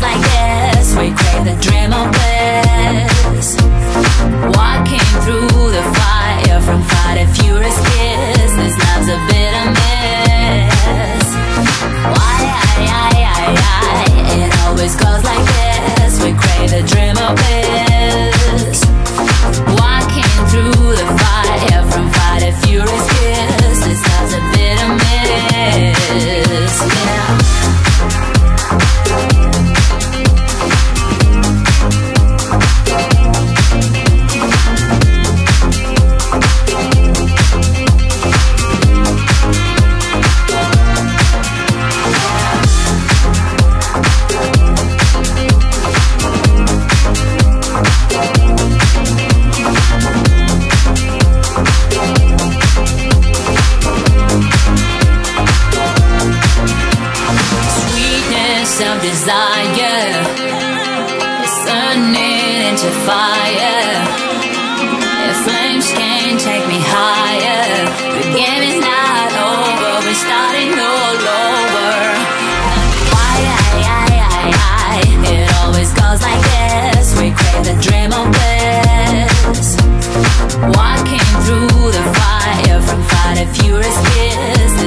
like this. We crave the dream of desire is turning into fire. If flames can't take me higher, the game is not over. We're starting all over. I, I, I, I, I. It always goes like this. We crave the dream of bliss. Walking through the fire from fight to furious kiss.